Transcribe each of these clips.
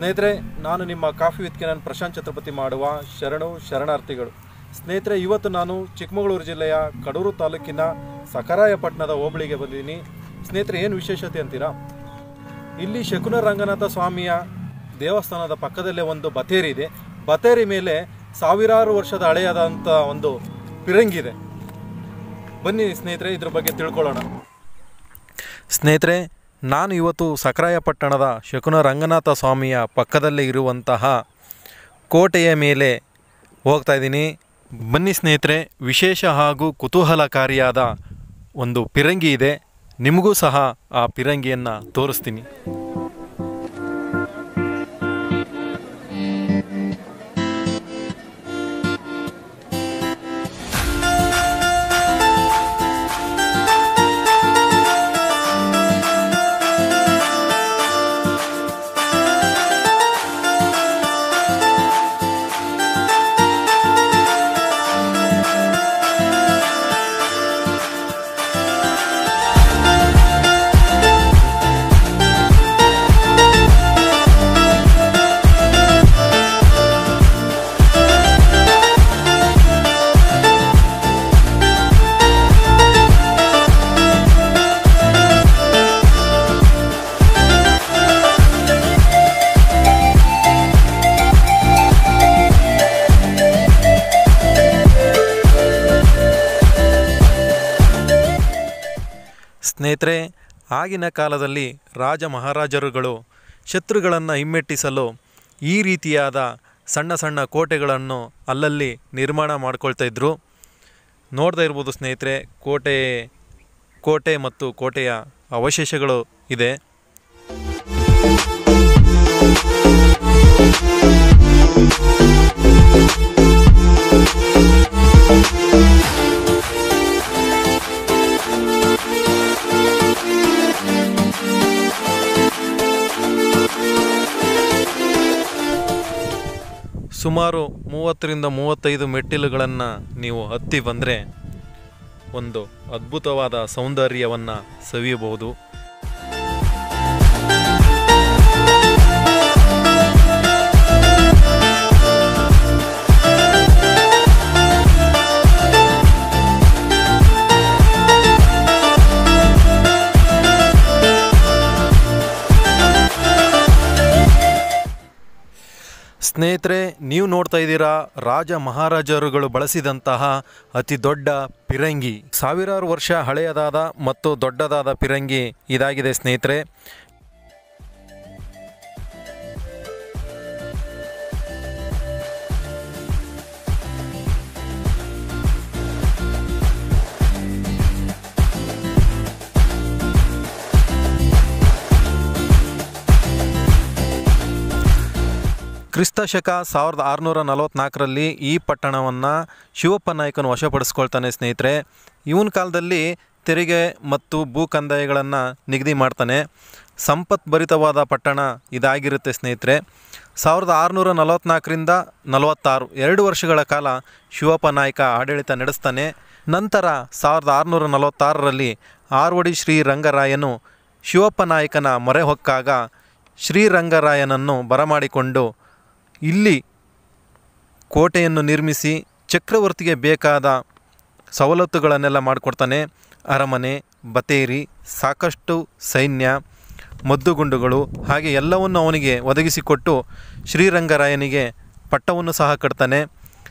ಸ್ನೇಹಿತರೆ, ನಾನು ನಿಮ್ಮ ಕಾಫಿ ವಿತ್ ನಾನು ಪ್ರಶಾಂತ್ ಛತ್ರಪತಿ ಮಾಡುವ ಶರಣು ಶರಣಾರ್ಥಿಗಳು. ಸ್ನೇಹಿತರೆ, ಇವತ್ತು ನಾನು ಚಿಕ್ಕಮಗಳೂರು ಜಿಲ್ಲೆಯ ಕಡೂರು ತಾಲೂಕಿನ ಸಕರಾಯಪಟ್ಟಣದ ಹೋಬಳಿಗೆ ಬಂದಿದ್ದೀನಿ. ಸ್ನೇಹಿತರೆ, ಏನು ವಿಶೇಷತೆ ಅಂತೀರಾ? ಇಲ್ಲಿ ಶಕುನ ರಂಗನಾಥ ಸ್ವಾಮಿಯ ದೇವಸ್ಥಾನದ ಪಕ್ಕದಲ್ಲೇ ಒಂದು ಬತೇರಿ ಇದೆ. ಬತೇರಿ ಮೇಲೆ ಸಾವಿರಾರು ವರ್ಷದ ಹಳೆಯದಂಥ ಒಂದು ಪಿರಂಗಿದೆ. ಬನ್ನಿ ಸ್ನೇಹಿತರೆ, ಇದ್ರ ಬಗ್ಗೆ ತಿಳ್ಕೊಳ್ಳೋಣ. ಸ್ನೇಹಿತರೆ ನಾನು ಇವತ್ತು ಸಕರಾಯಪಟ್ಟಣದ ಶಕುನ ರಂಗನಾಥ ಸ್ವಾಮಿಯ ಪಕ್ಕದಲ್ಲೇ ಇರುವಂತಹ ಕೋಟೆಯ ಮೇಲೆ ಹೋಗ್ತಾ ಇದ್ದೀನಿ. ಬನ್ನಿ ಸ್ನೇಹಿತರೆ, ವಿಶೇಷ ಹಾಗೂ ಕುತೂಹಲಕಾರಿಯಾದ ಒಂದು ಪಿರಂಗಿ ಇದೆ. ನಿಮಗೂ ಸಹ ಆ ಪಿರಂಗಿಯನ್ನು ತೋರಿಸ್ತೀನಿ. ಸ್ನೇಹಿತರೆ, ಆಗಿನ ಕಾಲದಲ್ಲಿ ರಾಜ ಮಹಾರಾಜರುಗಳು ಶತ್ರುಗಳನ್ನು ಹಿಮ್ಮೆಟ್ಟಿಸಲು ಈ ರೀತಿಯಾದ ಸಣ್ಣ ಸಣ್ಣ ಕೋಟೆಗಳನ್ನು ಅಲ್ಲಲ್ಲಿ ನಿರ್ಮಾಣ ಮಾಡ್ಕೊಳ್ತಾ ಇದ್ದರು ನೋಡ್ತಾ ಇರ್ಬೋದು ಸ್ನೇಹಿತರೆ, ಕೋಟೆ ಕೋಟೆ ಮತ್ತು ಕೋಟೆಯ ಅವಶೇಷಗಳು ಇದೆ. ಸುಮಾರು ಮೂವತ್ತರಿಂದ ಮೂವತ್ತೈದು ಮೆಟ್ಟಿಲುಗಳನ್ನು ನೀವು ಹತ್ತಿ ಬಂದರೆ ಒಂದು ಅದ್ಭುತವಾದ ಸೌಂದರ್ಯವನ್ನು ಸವಿಯಬಹುದು. ಸ್ನೇಹಿತರೆ, ನೀವು ನೋಡ್ತಾ ಇದ್ದೀರಾ ರಾಜ ಮಹಾರಾಜರುಗಳು ಬಳಸಿದಂತಹ ಅತಿ ದೊಡ್ಡ ಪಿರಂಗಿ. ಸಾವಿರಾರು ವರ್ಷ ಹಳೆಯದಾದ ಮತ್ತು ದೊಡ್ಡದಾದ ಪಿರಂಗಿ ಇದಾಗಿದೆ ಸ್ನೇಹಿತರೆ. ಕ್ರಿಸ್ತ ಶಕ ಸಾವಿರದ ಆರುನೂರ ನಲವತ್ತ್ನಾಲ್ಕರಲ್ಲಿ ಈ ಪಟ್ಟಣವನ್ನು ಶಿವಪ್ಪ ನಾಯಕನು ವಶಪಡಿಸ್ಕೊಳ್ತಾನೆ ಸ್ನೇಹಿತರೆ. ಇವನ ಕಾಲದಲ್ಲಿ ತೆರಿಗೆ ಮತ್ತು ಭೂ ಕಂದಾಯಗಳನ್ನು ನಿಗದಿ ಮಾಡ್ತಾನೆ. ಸಂಪತ್ಭರಿತವಾದ ಪಟ್ಟಣ ಇದಾಗಿರುತ್ತೆ ಸ್ನೇಹಿತರೆ. ಸಾವಿರದ ಆರುನೂರ ನಲವತ್ತ್ನಾಲ್ಕರಿಂದ ನಲವತ್ತಾರು, ಎರಡು ವರ್ಷಗಳ ಕಾಲ ಶಿವಪ್ಪ ನಾಯಕ ಆಡಳಿತ ನಡೆಸ್ತಾನೆ. ನಂತರ ಸಾವಿರದ ಆರುನೂರ ನಲವತ್ತಾರರಲ್ಲಿ ಆರ್ವಡಿ ಶ್ರೀರಂಗರಾಯನು ಶಿವಪ್ಪ ನಾಯಕನ ಮೊರೆ ಹೊಕ್ಕಾಗ ಶ್ರೀರಂಗರಾಯನನ್ನು ಬರಮಾಡಿಕೊಂಡು ಇಲ್ಲಿ ಕೋಟೆಯನ್ನು ನಿರ್ಮಿಸಿ ಚಕ್ರವರ್ತಿಗೆ ಬೇಕಾದ ಸವಲತ್ತುಗಳನ್ನೆಲ್ಲ ಮಾಡಿಕೊಡ್ತಾನೆ ಅರಮನೆ, ಬತೇರಿ, ಸಾಕಷ್ಟು ಸೈನ್ಯ, ಮದ್ದುಗುಂಡುಗಳು ಹಾಗೆ ಎಲ್ಲವನ್ನು ಅವನಿಗೆ ಒದಗಿಸಿಕೊಟ್ಟು ಶ್ರೀರಂಗರಾಯನಿಗೆ ಪಟ್ಟವನ್ನು ಸಹ ಕಟ್ತಾನೆ.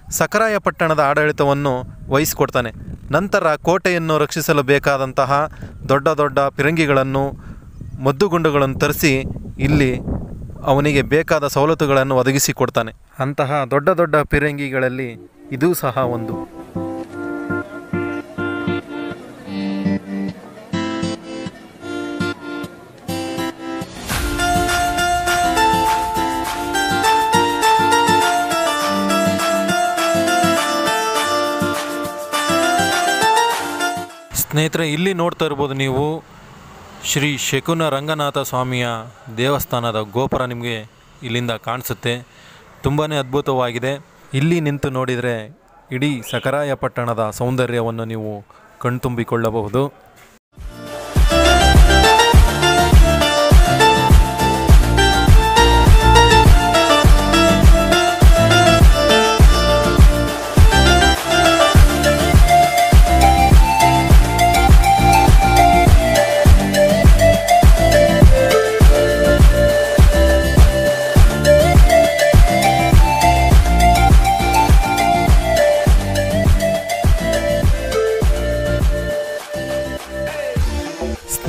ಸಕರಾಯ ಪಟ್ಟಣದ ಆಡಳಿತವನ್ನು ವಹಿಸಿಕೊಡ್ತಾನೆ. ನಂತರ ಕೋಟೆಯನ್ನು ರಕ್ಷಿಸಲು ಬೇಕಾದಂತಹ ದೊಡ್ಡ ದೊಡ್ಡ ಪಿರಂಗಿಗಳನ್ನು, ಮದ್ದುಗುಂಡುಗಳನ್ನು ತರಿಸಿ ಇಲ್ಲಿ ಅವನಿಗೆ ಬೇಕಾದ ಸವಲತ್ತುಗಳನ್ನು ಒದಗಿಸಿಕೊಡ್ತಾನೆ ಅಂತಹ ದೊಡ್ಡ ದೊಡ್ಡ ಪಿರಂಗಿಗಳಲ್ಲಿ ಇದೂ ಸಹ ಒಂದು. ಸ್ನೇಹಿತರೆ, ಇಲ್ಲಿ ನೋಡ್ತಾ ಇರ್ಬೋದು ನೀವು ಶ್ರೀ ಶಕುನ ರಂಗನಾಥ ಸ್ವಾಮಿಯ ದೇವಸ್ಥಾನದ ಗೋಪುರ ನಿಮಗೆ ಇಲ್ಲಿಂದ ಕಾಣಿಸುತ್ತೆ. ತುಂಬಾ ಅದ್ಭುತವಾಗಿದೆ. ಇಲ್ಲಿ ನಿಂತು ನೋಡಿದರೆ ಇಡೀ ಸಕರಾಯ ಪಟ್ಟಣದ ಸೌಂದರ್ಯವನ್ನು ನೀವು ಕಣ್ತುಂಬಿಕೊಳ್ಳಬಹುದು.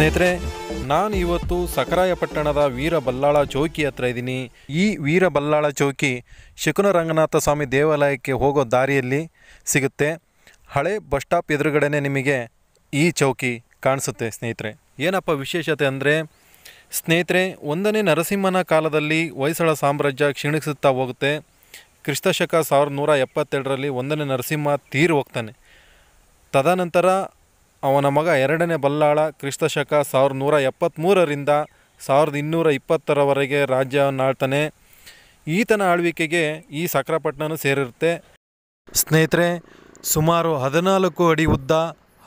ಸ್ನೇಹಿತರೆ, ನಾನು ಇವತ್ತು ಸಕರಾಯಪಟ್ಟಣದ ವೀರಬಲ್ಲಾಳ ಚೌಕಿ ಹತ್ರ ಇದ್ದೀನಿ. ಈ ವೀರಬಲ್ಲಾಳ ಚೌಕಿ ಶಕುನ ರಂಗನಾಥ ಸ್ವಾಮಿ ದೇವಾಲಯಕ್ಕೆ ಹೋಗೋ ದಾರಿಯಲ್ಲಿ ಸಿಗುತ್ತೆ. ಹಳೆ ಬಸ್ ಸ್ಟಾಪ್ ಎದುರುಗಡೆನೇ ನಿಮಗೆ ಈ ಚೌಕಿ ಕಾಣಿಸುತ್ತೆ ಸ್ನೇಹಿತರೆ. ಏನಪ್ಪ ವಿಶೇಷತೆ ಅಂದರೆ, ಸ್ನೇಹಿತರೆ, ಒಂದನೇ ನರಸಿಂಹನ ಕಾಲದಲ್ಲಿ ಹೊಯ್ಸಳ ಸಾಮ್ರಾಜ್ಯ ಕ್ಷೀಣಿಸುತ್ತಾ ಹೋಗುತ್ತೆ. ಕ್ರಿಸ್ತಶಕ ಸಾವಿರದ ನೂರ ಎಪ್ಪತ್ತೆರಡರಲ್ಲಿ ಒಂದನೇ ನರಸಿಂಹ ತೀರು ಹೋಗ್ತಾನೆ. ತದನಂತರ ಅವನ ಮಗ ಎರಡನೇ ಬಲ್ಲಾಳ ಕ್ರಿಸ್ತಶಕ ಸಾವಿರದ ನೂರ ಎಪ್ಪತ್ತ್ಮೂರರಿಂದ ಸಾವಿರದ ಇನ್ನೂರ ಇಪ್ಪತ್ತರವರೆಗೆ ರಾಜ್ಯವನ್ನಾಳ್ತಾನೆ ಈತನ ಆಳ್ವಿಕೆಗೆ ಈ ಸಕ್ರಪಟ್ಟಣನೂ ಸೇರಿರುತ್ತೆ. ಸ್ನೇಹಿತರೆ, ಸುಮಾರು ಹದಿನಾಲ್ಕು ಅಡಿ ಉದ್ದ,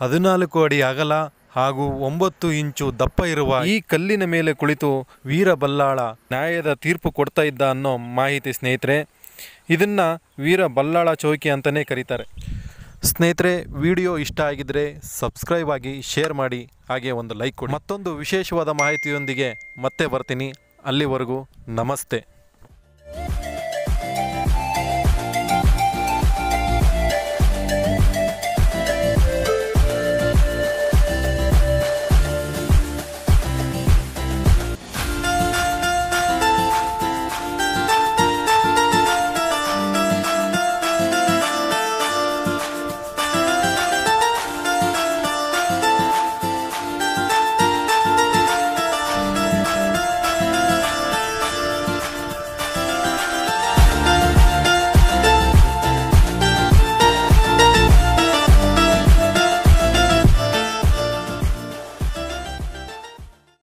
ಹದಿನಾಲ್ಕು ಅಡಿ ಅಗಲ ಹಾಗೂ ಒಂಬತ್ತು ಇಂಚು ದಪ್ಪ ಇರುವ ಈ ಕಲ್ಲಿನ ಮೇಲೆ ಕುಳಿತು ವೀರಬಲ್ಲಾಳ ನ್ಯಾಯದ ತೀರ್ಪು ಕೊಡ್ತಾ ಇದ್ದ ಅನ್ನೋ ಮಾಹಿತಿ ಸ್ನೇಹಿತರೆ. ಇದನ್ನು ವೀರ ಬಲ್ಲಾಳ ಚೌಕಿ ಅಂತಲೇ ಕರೀತಾರೆ. ಸ್ನೇಹಿತರೆ, ವಿಡಿಯೋ ಇಷ್ಟ ಆಗಿದ್ರೆ ಸಬ್ಸ್ಕ್ರೈಬ್ ಆಗಿ, ಶೇರ್ ಮಾಡಿ, ಹಾಗೆ ಒಂದು ಲೈಕ್ ಕೊಡಿ. ಮತ್ತೊಂದು ವಿಶೇಷವಾದ ಮಾಹಿತಿಯೊಂದಿಗೆ ಮತ್ತೆ ಬರ್ತೀನಿ. ಅಲ್ಲಿವರೆಗೂ ನಮಸ್ತೆ.